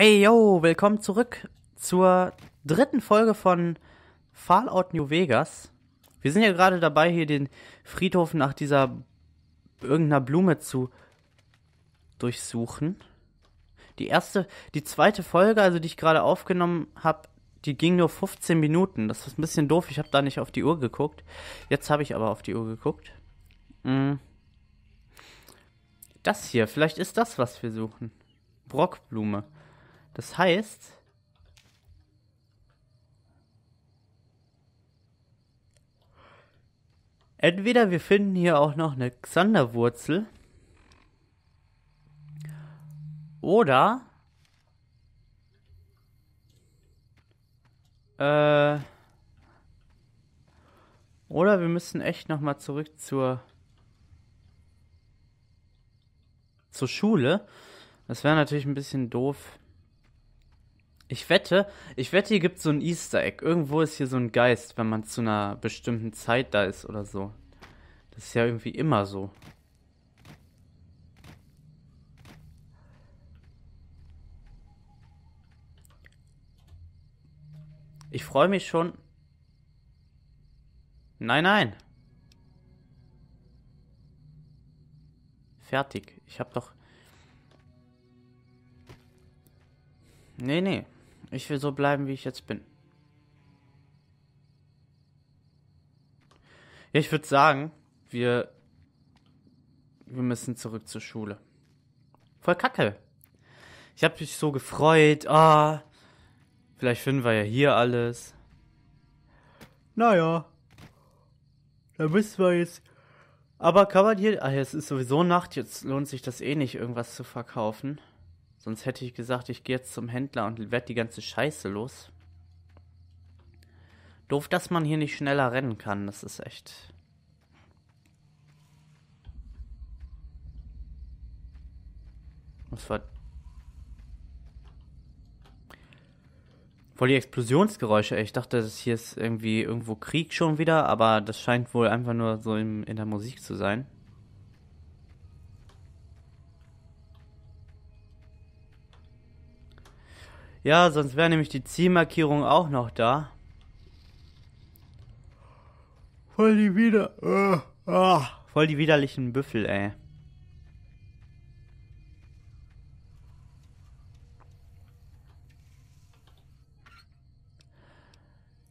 Hey yo, willkommen zurück zur dritten Folge von Fallout New Vegas. Wir sind ja gerade dabei, hier den Friedhof nach dieser irgendeiner Blume zu durchsuchen. Die erste, die zweite Folge, also die ich gerade aufgenommen habe, die ging nur 15 Minuten. Das ist ein bisschen doof, ich habe da nicht auf die Uhr geguckt. Jetzt habe ich aber auf die Uhr geguckt. Mm. Das hier, vielleicht ist das, was wir suchen. Brockblume. Das heißt, entweder wir finden hier auch noch eine Xanderwurzel oder äh, oder wir müssen echt noch mal zurück zur zur Schule. Das wäre natürlich ein bisschen doof. Ich wette, ich wette, hier gibt es so ein Easter Egg. Irgendwo ist hier so ein Geist, wenn man zu einer bestimmten Zeit da ist oder so. Das ist ja irgendwie immer so. Ich freue mich schon. Nein, nein. Fertig. Ich habe doch. Nee, nee. Ich will so bleiben, wie ich jetzt bin. Ja, ich würde sagen, wir. Wir müssen zurück zur Schule. Voll kacke. Ich habe mich so gefreut. Ah, vielleicht finden wir ja hier alles. Naja. Da müssen wir jetzt. Aber kann man hier. Ah, es ist sowieso Nacht. Jetzt lohnt sich das eh nicht, irgendwas zu verkaufen. Sonst hätte ich gesagt, ich gehe jetzt zum Händler und werde die ganze Scheiße los. Doof, dass man hier nicht schneller rennen kann. Das ist echt. Was war. Voll die Explosionsgeräusche. Ich dachte, das hier ist irgendwie irgendwo Krieg schon wieder, aber das scheint wohl einfach nur so in, in der Musik zu sein. Ja, sonst wäre nämlich die Zielmarkierung auch noch da. Voll die wieder. Uh, uh, voll die widerlichen Büffel, ey.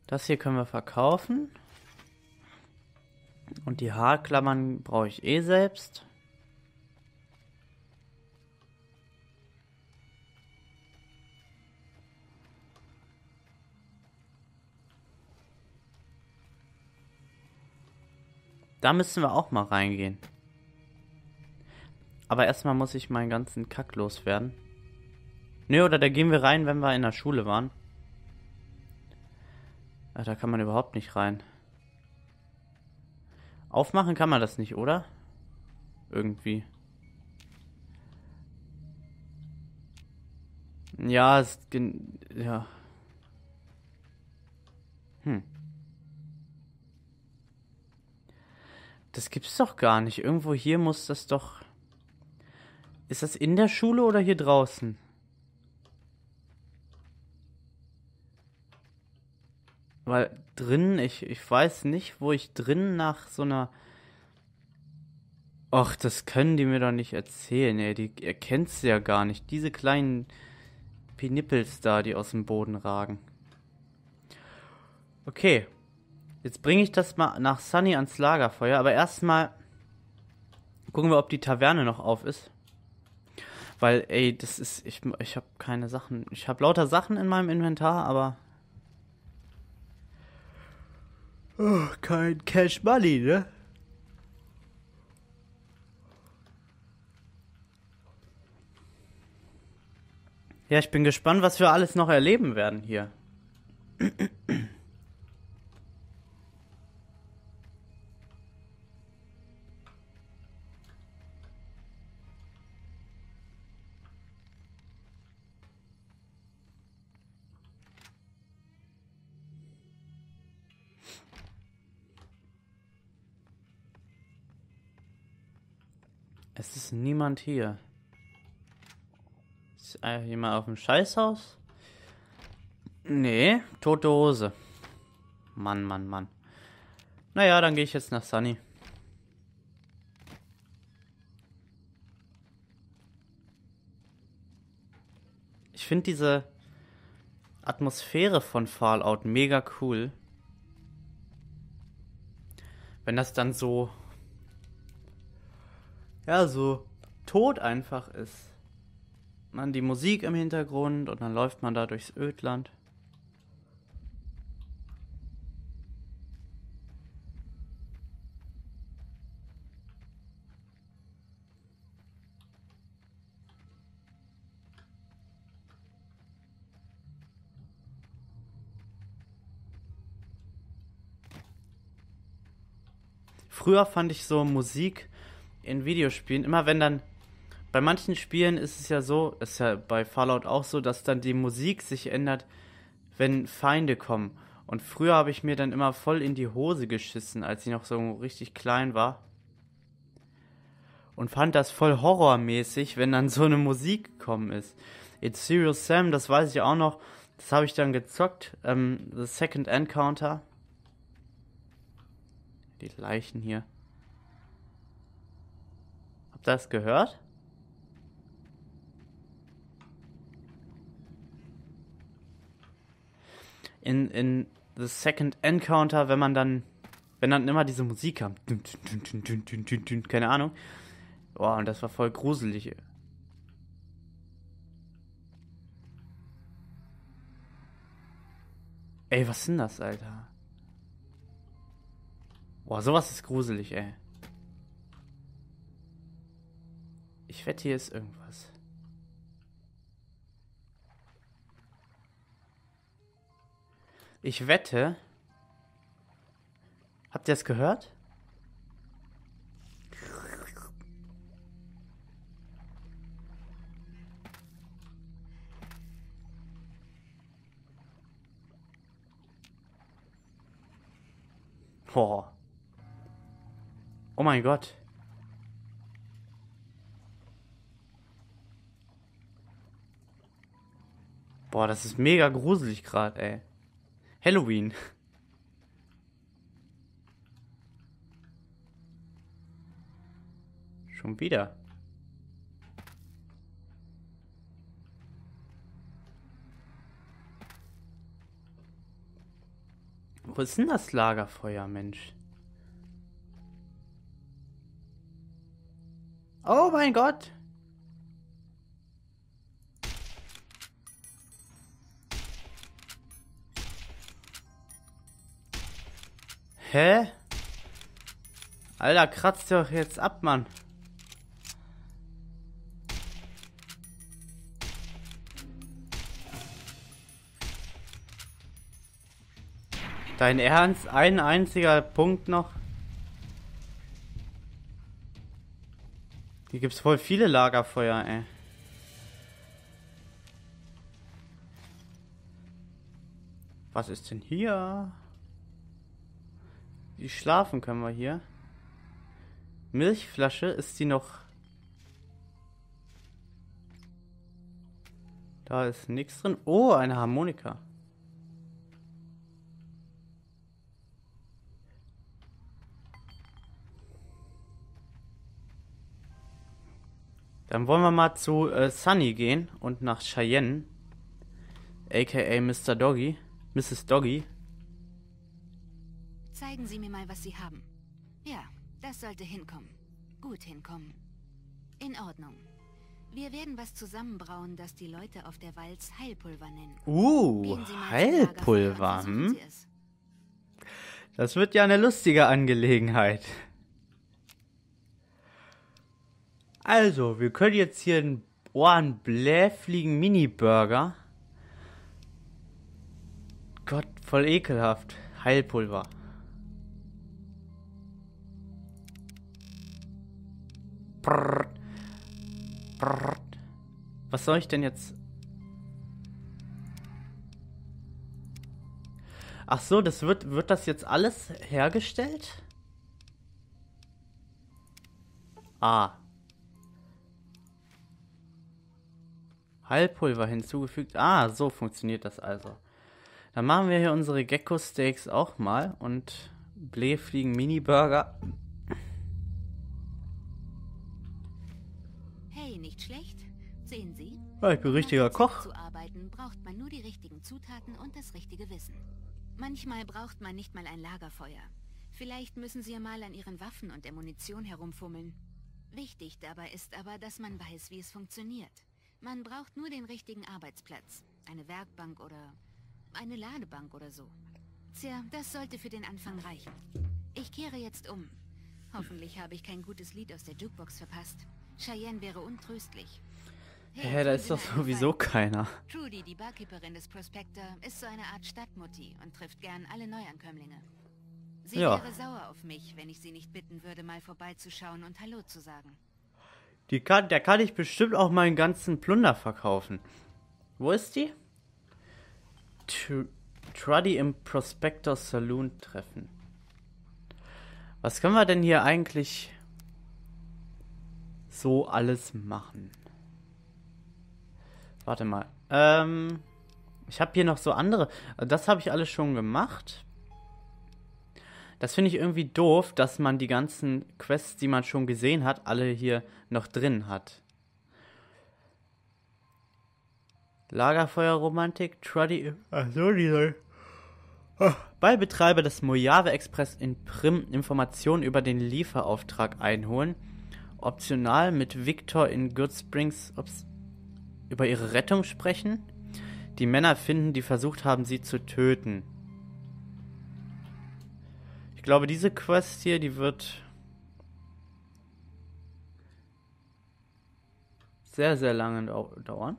Das hier können wir verkaufen. Und die Haarklammern brauche ich eh selbst. Da müssen wir auch mal reingehen. Aber erstmal muss ich meinen ganzen Kack loswerden. Nö, oder da gehen wir rein, wenn wir in der Schule waren. Ach, da kann man überhaupt nicht rein. Aufmachen kann man das nicht, oder? Irgendwie. Ja, es. Ja. Hm. Das gibt's doch gar nicht. Irgendwo hier muss das doch. Ist das in der Schule oder hier draußen? Weil drin, ich, ich weiß nicht, wo ich drin nach so einer. Och, das können die mir doch nicht erzählen, ey. Die erkennt's ja gar nicht. Diese kleinen Penippels da, die aus dem Boden ragen. Okay. Jetzt bringe ich das mal nach Sunny ans Lagerfeuer, aber erstmal gucken wir, ob die Taverne noch auf ist. Weil, ey, das ist. Ich, ich habe keine Sachen. Ich habe lauter Sachen in meinem Inventar, aber. Oh, kein Cash Money, ne? Ja, ich bin gespannt, was wir alles noch erleben werden hier. niemand hier. Ist äh, jemand auf dem Scheißhaus? Nee, tote Hose. Mann, Mann, Mann. Naja, dann gehe ich jetzt nach Sunny. Ich finde diese Atmosphäre von Fallout mega cool. Wenn das dann so. Ja, so tot einfach ist. Man die Musik im Hintergrund und dann läuft man da durchs Ödland. Früher fand ich so Musik in Videospielen, immer wenn dann bei manchen Spielen ist es ja so, ist ja bei Fallout auch so, dass dann die Musik sich ändert, wenn Feinde kommen. Und früher habe ich mir dann immer voll in die Hose geschissen, als ich noch so richtig klein war. Und fand das voll horrormäßig, wenn dann so eine Musik gekommen ist. It's Serious Sam, das weiß ich auch noch. Das habe ich dann gezockt. Ähm, The Second Encounter. Die Leichen hier. Habt ihr das gehört? In, in The Second Encounter, wenn man dann, wenn dann immer diese Musik kam, keine Ahnung. Boah, und das war voll gruselig. Ey, was denn das, Alter? Boah, sowas ist gruselig, ey. Ich wette, hier ist irgendwas. Ich wette. Habt ihr es gehört? Boah. Oh mein Gott. Boah, das ist mega gruselig gerade, ey. Halloween. Schon wieder. Wo ist denn das Lagerfeuer, Mensch? Oh mein Gott. Hä? Alter, kratzt doch jetzt ab, Mann. Dein Ernst? Ein einziger Punkt noch? Hier gibt's voll viele Lagerfeuer, ey. Was ist denn hier? Wie schlafen können wir hier? Milchflasche, ist die noch... Da ist nichts drin. Oh, eine Harmonika. Dann wollen wir mal zu äh, Sunny gehen und nach Cheyenne. AKA Mr. Doggy. Mrs. Doggy. Zeigen Sie mir mal, was Sie haben. Ja, das sollte hinkommen. Gut hinkommen. In Ordnung. Wir werden was zusammenbrauen, das die Leute auf der Walz Heilpulver nennen. Uh, Heilpulver, hm? Das wird ja eine lustige Angelegenheit. Also, wir können jetzt hier einen Ohren bläfligen Mini-Burger. Gott, voll ekelhaft. Heilpulver. Brrr. Brrr. Was soll ich denn jetzt? Ach so, das wird wird das jetzt alles hergestellt? Ah, Heilpulver hinzugefügt. Ah, so funktioniert das also. Dann machen wir hier unsere Gecko-Steaks auch mal und Blähfliegen Ja, ich bin richtiger Koch. Zu arbeiten braucht man nur die richtigen Zutaten und das richtige Wissen. Manchmal braucht man nicht mal ein Lagerfeuer. Vielleicht müssen Sie ja mal an Ihren Waffen und der Munition herumfummeln. Wichtig dabei ist aber, dass man weiß, wie es funktioniert. Man braucht nur den richtigen Arbeitsplatz. Eine Werkbank oder eine Ladebank oder so. Tja, das sollte für den Anfang reichen. Ich kehre jetzt um. Hoffentlich habe ich kein gutes Lied aus der Jukebox verpasst. Cheyenne wäre untröstlich. Hä, hey, da ist doch sowieso keiner. Trudy, die Barkeeperin des Prospector, ist so eine Art Stadtmutti und trifft gern alle Neuankömmlinge. Sie ja. wäre sauer auf mich, wenn ich sie nicht bitten würde, mal vorbeizuschauen und Hallo zu sagen. Die kann, der kann ich bestimmt auch meinen ganzen Plunder verkaufen. Wo ist die? Tr Truddy im Prospector Saloon treffen. Was können wir denn hier eigentlich so alles machen? Warte mal. Ähm, ich habe hier noch so andere. Das habe ich alles schon gemacht. Das finde ich irgendwie doof, dass man die ganzen Quests, die man schon gesehen hat, alle hier noch drin hat. Lagerfeuerromantik, Truddy. Achso, dieser. Oh. Bei Betreiber des Mojave Express in Prim Informationen über den Lieferauftrag einholen. Optional mit Victor in Good Springs über ihre Rettung sprechen. Die Männer finden, die versucht haben, sie zu töten glaube, diese Quest hier, die wird sehr, sehr lange dauern.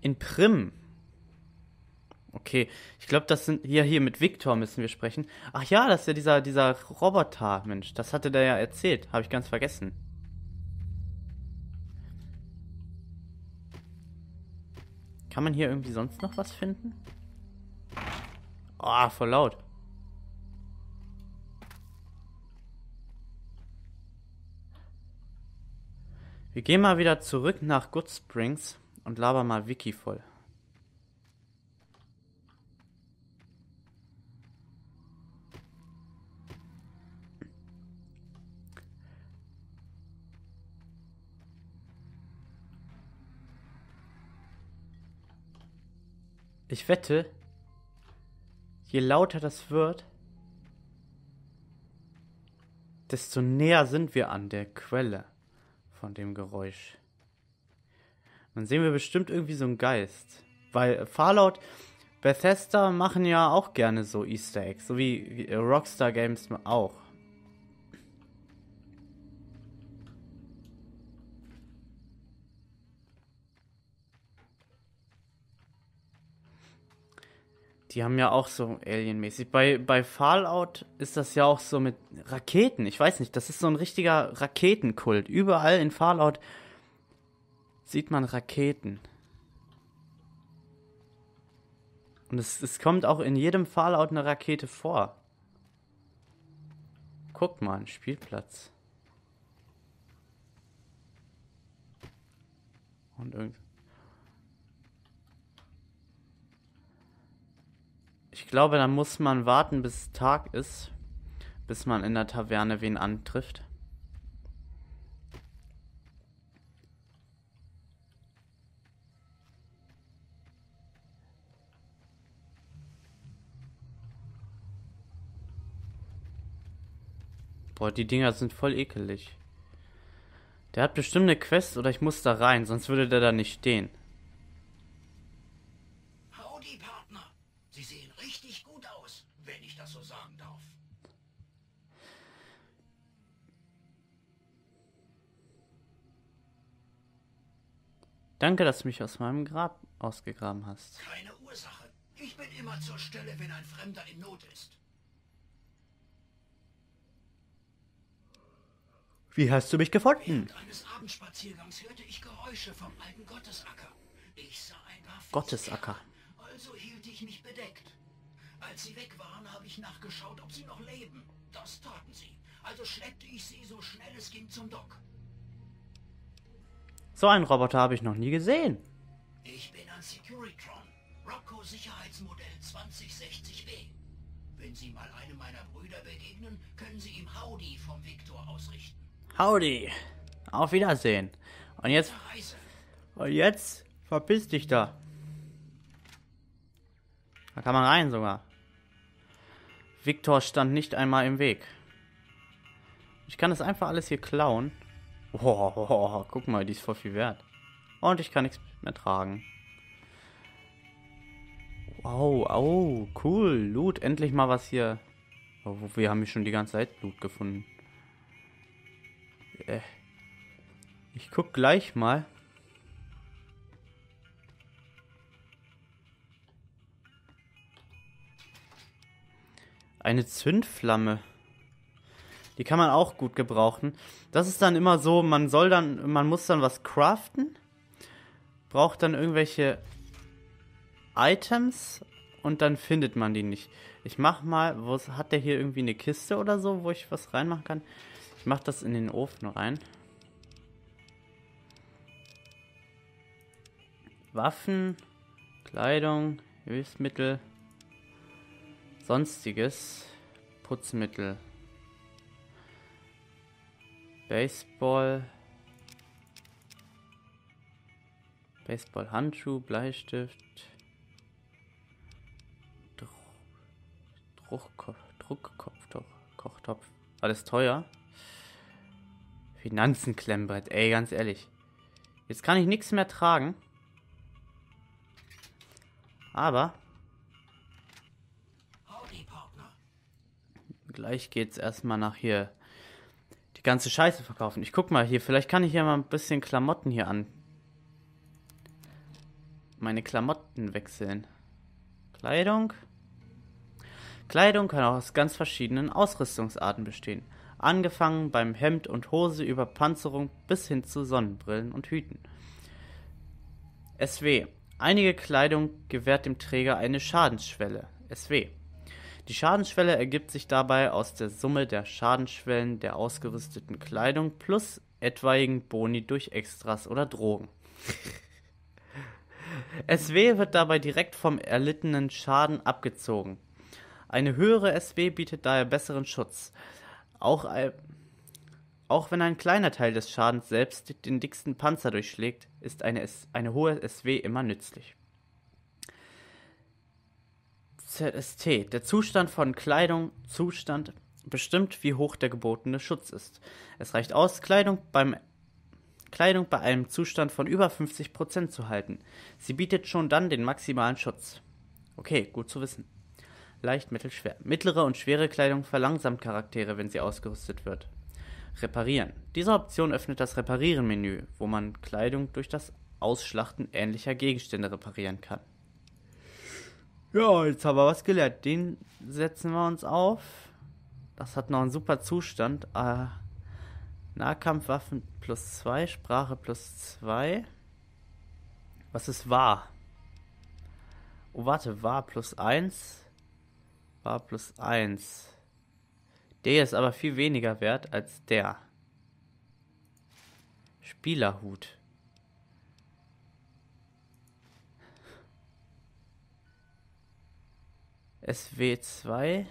In Prim. Okay, ich glaube, das sind hier hier mit Victor müssen wir sprechen. Ach ja, das ist ja dieser dieser Roboter, Mensch, das hatte der ja erzählt, habe ich ganz vergessen. Kann man hier irgendwie sonst noch was finden? Ah, oh, voll laut. Wir gehen mal wieder zurück nach Good Springs und labern mal Wiki voll. Ich wette, je lauter das wird, desto näher sind wir an der Quelle von dem Geräusch. Dann sehen wir bestimmt irgendwie so einen Geist. Weil Fallout, Bethesda machen ja auch gerne so Easter Eggs, so wie Rockstar Games auch. Die haben ja auch so alienmäßig. Bei, bei Fallout ist das ja auch so mit Raketen. Ich weiß nicht, das ist so ein richtiger Raketenkult. Überall in Fallout sieht man Raketen. Und es, es kommt auch in jedem Fallout eine Rakete vor. Guck mal, ein Spielplatz. Und irgendwie. Ich glaube, dann muss man warten, bis Tag ist, bis man in der Taverne wen antrifft. Boah, die Dinger sind voll ekelig. Der hat bestimmt eine Quest oder ich muss da rein, sonst würde der da nicht stehen. Danke, dass du mich aus meinem Grab ausgegraben hast. Keine Ursache. Ich bin immer zur Stelle, wenn ein Fremder in Not ist. Wie hast du mich gefunden? Während eines Abendspaziergangs hörte ich Geräusche vom alten Gottesacker. Ich sah ein paar Gottesacker. Also hielt ich mich bedeckt. Als sie weg waren, habe ich nachgeschaut, ob sie noch leben. Das taten sie. Also schleppte ich sie so schnell es ging zum Dock. So einen Roboter habe ich noch nie gesehen. Ich bin ein Securitron, Rocco Sicherheitsmodell 2060B. Wenn Sie mal einem meiner Brüder begegnen, können Sie ihm Howdy vom Victor ausrichten. Howdy. Auf Wiedersehen. Und jetzt, und jetzt verpiss dich da. Da kann man rein sogar. Victor stand nicht einmal im Weg. Ich kann das einfach alles hier klauen. Oh, oh, oh, guck mal, die ist voll viel wert. Und ich kann nichts mehr tragen. Wow, oh, cool. Loot, endlich mal was hier. Oh, wir haben hier schon die ganze Zeit Loot gefunden. Äh. Ich guck gleich mal. Eine Zündflamme. Die kann man auch gut gebrauchen. Das ist dann immer so, man soll dann, man muss dann was craften. Braucht dann irgendwelche Items und dann findet man die nicht. Ich mach mal, wo hat der hier irgendwie eine Kiste oder so, wo ich was reinmachen kann? Ich mach das in den Ofen rein. Waffen, Kleidung, Hilfsmittel, sonstiges, Putzmittel, Baseball, Handschuh, Bleistift, Druck, Druckkopf, Druckkopftopf, Kochtopf, alles teuer. Finanzenklemmbrett, ey, ganz ehrlich. Jetzt kann ich nichts mehr tragen. Aber Howdy, Partner. Gleich geht's erstmal nach hier die ganze Scheiße verkaufen. Ich guck mal hier, vielleicht kann ich ja mal ein bisschen Klamotten hier an. Meine Klamotten wechseln. Kleidung. Kleidung kann auch aus ganz verschiedenen Ausrüstungsarten bestehen. Angefangen beim Hemd und Hose über Panzerung bis hin zu Sonnenbrillen und Hüten. SW. Einige Kleidung gewährt dem Träger eine Schadensschwelle. SW. Die Schadensschwelle ergibt sich dabei aus der Summe der Schadensschwellen der ausgerüsteten Kleidung plus etwaigen Boni durch Extras oder Drogen. SW wird dabei direkt vom erlittenen Schaden abgezogen. Eine höhere SW bietet daher besseren Schutz. Auch, auch wenn ein kleiner Teil des Schadens selbst den dicksten Panzer durchschlägt, ist eine, eine hohe SW immer nützlich. ZST. Der Zustand von Kleidung, Zustand, bestimmt, wie hoch der gebotene Schutz ist. Es reicht aus, Kleidung beim Kleidung bei einem Zustand von über 50% zu halten. Sie bietet schon dann den maximalen Schutz. Okay, gut zu wissen. Leicht, mittel, schwer. Mittlere und schwere Kleidung verlangsamt Charaktere, wenn sie ausgerüstet wird. Reparieren. Diese Option öffnet das Reparieren-Menü, wo man Kleidung durch das Ausschlachten ähnlicher Gegenstände reparieren kann. Ja, jetzt haben wir was gelernt. Den setzen wir uns auf. Das hat noch einen super Zustand. Äh, Nahkampfwaffen plus 2, Sprache plus 2. Was ist wahr? Oh, warte, wahr plus 1. Wahr plus 1. Der ist aber viel weniger wert als der. Spielerhut. SW2.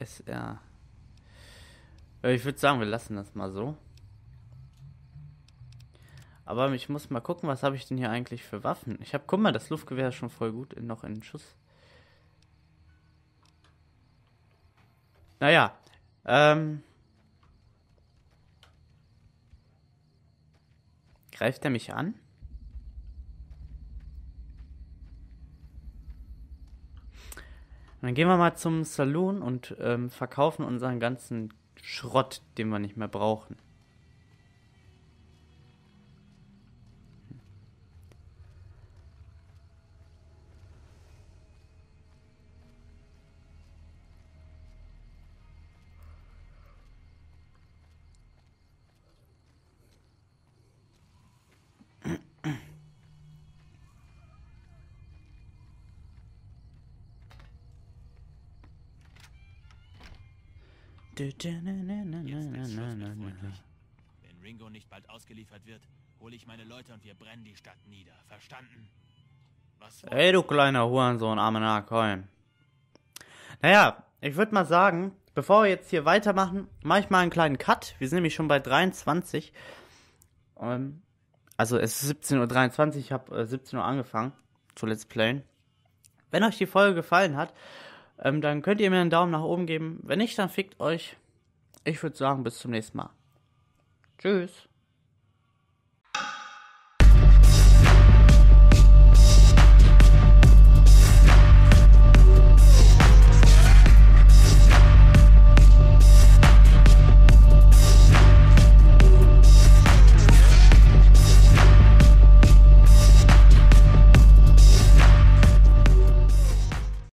SR. Ja, Ich würde sagen, wir lassen das mal so. Aber ich muss mal gucken, was habe ich denn hier eigentlich für Waffen? Ich habe, guck mal, das Luftgewehr ist schon voll gut noch in Schuss. Naja, ähm. Greift er mich an? Dann gehen wir mal zum Saloon und ähm, verkaufen unseren ganzen Schrott, den wir nicht mehr brauchen. Jetzt. Wenn Ringo nicht bald ausgeliefert wird, hole ich meine Leute und wir brennen die Stadt nieder. Verstanden? Was Ey, du kleiner Hurensohn, armer Coin. Naja, ich würde mal sagen, bevor wir jetzt hier weitermachen, mache ich mal einen kleinen Cut. Wir sind nämlich schon bei 23. Ähm, also es ist 17.23 Uhr, ich habe äh, 17 Uhr angefangen zu Let's Playen. Wenn euch die Folge gefallen hat, ähm, dann könnt ihr mir einen Daumen nach oben geben. Wenn nicht, dann fickt euch. Ich würde sagen, bis zum nächsten Mal. Tschüss.